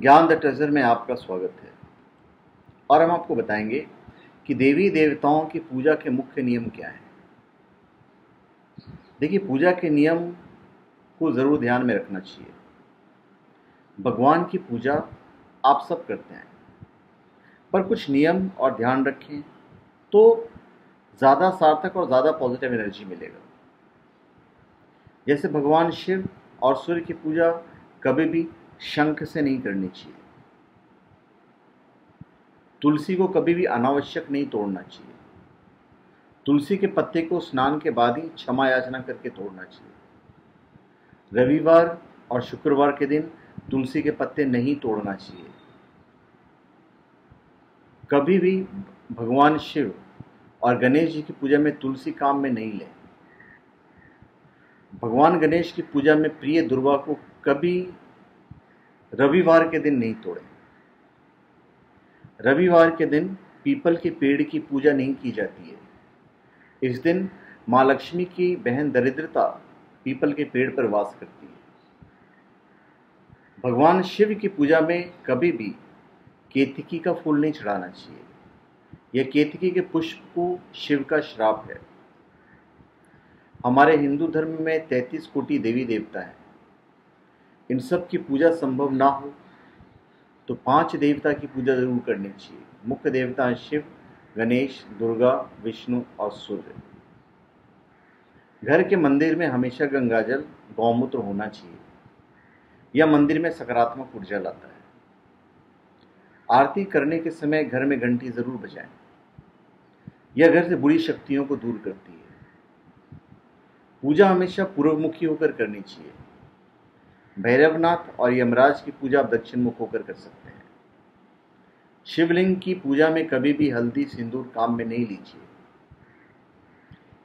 ज्ञान the treasure में आपका स्वागत है। और हम आपको बताएँगे कि देवी देवताओं की पूजा के मुख्य नियम क्या हैं। देखिए, पूजा के नियम को ज़रूर ध्यान में रखना चाहिए। भगवान की पूजा आप सब करते हैं। पर कुछ नियम और ध्यान रखें तो ज़्यादा सार्थक और ज़्यादा पॉजिटिव एनर्जी मिलेगा। जैसे भगवान शिव और सूर्य की पूजा कभी भी शंख से नहीं करनी चाहिए। तुलसी को कभी भी अनावश्यक नहीं तोड़ना चाहिए। तुलसी के पत्ते को स्नान के बाद ही क्षमा याचना करके तोड़ना चाहिए। रविवार और शुक्रवार के दिन तुलसी के पत्ते नहीं तोड़ना चाहिए। कभी भी भगवान शिव और गणेश जी की पूजा में तुलसी काम में नहीं लें। भगवान गणेश की पूजा में प्रिय दुर्गा को कभी रविवार के दिन नहीं तोड़े। रविवार के दिन पीपल के पेड़ की पूजा नहीं की जाती है। इस दिन माँ लक्ष्मी की बहन दरिद्रता पीपल के पेड़ पर वास करती है। भगवान शिव की पूजा में कभी भी केतकी का फूल नहीं चढ़ाना चाहिए। यह केतकी के पुष्प को शिव का श्राप है। हमारे हिंदू धर्म में तैतीस कोटि देवी देवता हैं। इन सब की पूजा संभव ना हो तो पाँच देवता की पूजा ज़रूर करनी चाहिए। मुख्य देवता हैं शिव, गणेश, दुर्गा, विष्णु और सूर्य। घर के मंदिर में हमेशा गंगाजल, गौमूत्र होना चाहिए। यह मंदिर में सकारात्मक ऊर्जा लाता है। आरती करने के समय घर में घंटी ज़रूर बजाएँ। यह घर से बुरी शक्तियों को दूर करती है। पूजा हमेशा पूर्वमुखी होकर करनी चाहिए। भैरवनाथ और यमराज की पूजा आप दक्षिण मुख होकर कर सकते हैं। शिवलिंग की पूजा में कभी भी हल्दी सिंदूर काम में नहीं लीजिए।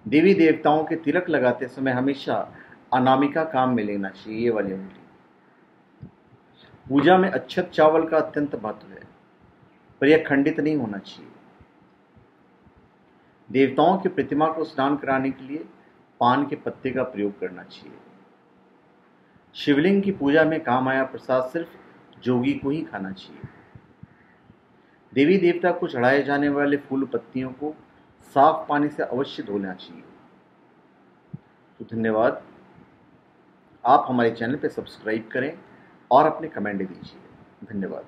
देवी देवताओं के तिलक लगाते समय हमेशा अनामिका काम में लेना चाहिए, ये वाली उंगली। पूजा में अच्छत चावल का अत्यंत महत्व है, पर यह खंडित नहीं होना चाहिए। देवताओं की प्रतिमा को स्नान कराने के लिए पान के पत्ते का प्रयोग करना चाहिए। शिवलिंग की पूजा में काम आया प्रसाद सिर्फ़ जोगी को ही खाना चाहिए। देवी देवता को चढ़ाए जाने वाले फूल पत्तियों को साफ़ पानी से अवश्य धोना चाहिए। तो धन्यवाद। आप हमारे चैनल पर सब्सक्राइब करें और अपने कमेंट दीजिए। धन्यवाद।